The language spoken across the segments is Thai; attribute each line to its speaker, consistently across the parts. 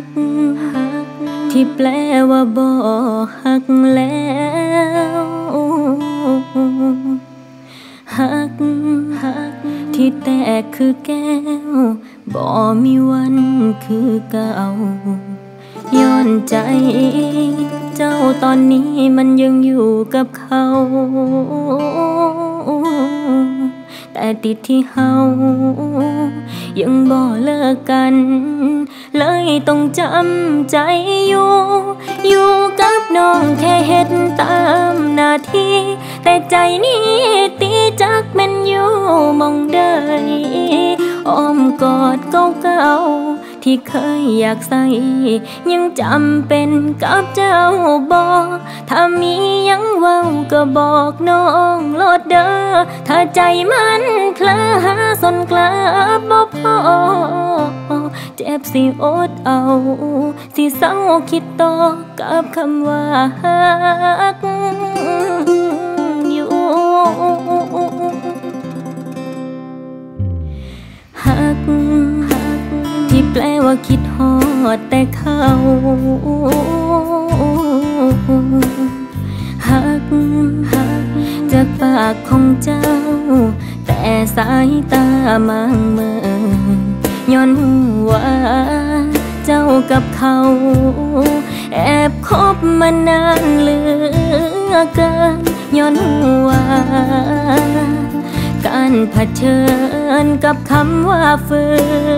Speaker 1: ก ที่แปลว่าบ่หักแล้วหักหักที่แตกคือแก้วบ่มีวันคือเก่าย้อนใจ เจ้าตอนนี้มันยังอยู่กับเขา แต่ติดที่เฮายังบ่เลิกกัน เลยต้องจำใจอยู่ อยู่กับน้องแค่เห็นตามหน้าที่ แต่ใจนี้ตีจักม่นอยู่มองได้อ้อมกอดเก่าๆที่เคยอยากใส่ ยังจำเป็นกับเจ้าบอกถ้ามียังเว้าก็บอกน้องโลดเด้อถ้าใจมันเพลอหาสนกลับบ่พอ บสิอดเอา สิเศร้าคิดต่อกับคำว่าหักอยู่หักที่แปลว่าคิดฮอดแต่เขาหักหักจากปากของเจ้า แต่สายตามางเมือ ย้อนว่า เจ้ากับเขา แอบคบมานานเหลือเกินย้อนว่า การเผชิญกับคำว่าฝืน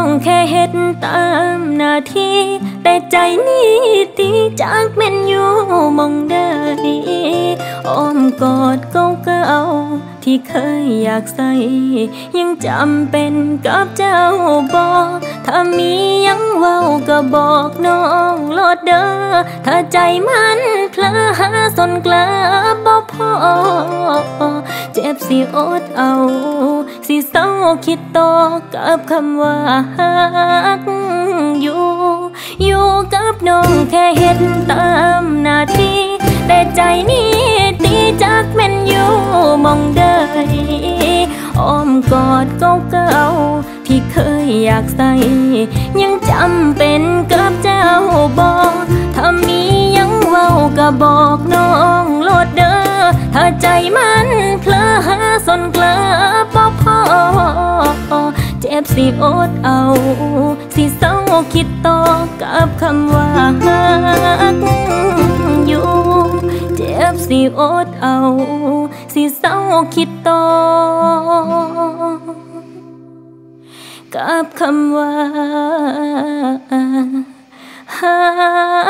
Speaker 1: องแค่เฮ็ดตามหน้าที่ แต่ใจนี้ตีจากแม่นอยู่มองได้อ้อมกอดเก่า ที่เคยอยากใส่ยังจำเป็นกับเจ้าบอกถ้ามียังเว้าก็บอกน้องโลดเด้อถ้าใจมันเพลอหาสนกลับบ่พอเจ็บสิอดเอาสิเศร้าคิดต่อกับคำว่าหักอยู่อยู่กับน้องแค่เห็นตามหน้าที่แต่ใจนี้ตีจากแม่นอยู่มองด กอดเก่าๆที่เคยอยากใส่ ยังจำเป็นกับเจ้าบอกถ้ามียังเว้าก็บอกน้องโลดเด้อถ้าใจมันเพลอหาสนกลับบ่พอเจ็บสิอดเอา สิเศร้าคิดต่อกับคำว่าหักอยู่ เจ็บสิอดเอาสิเศร้า คิดโต กับคำว่าา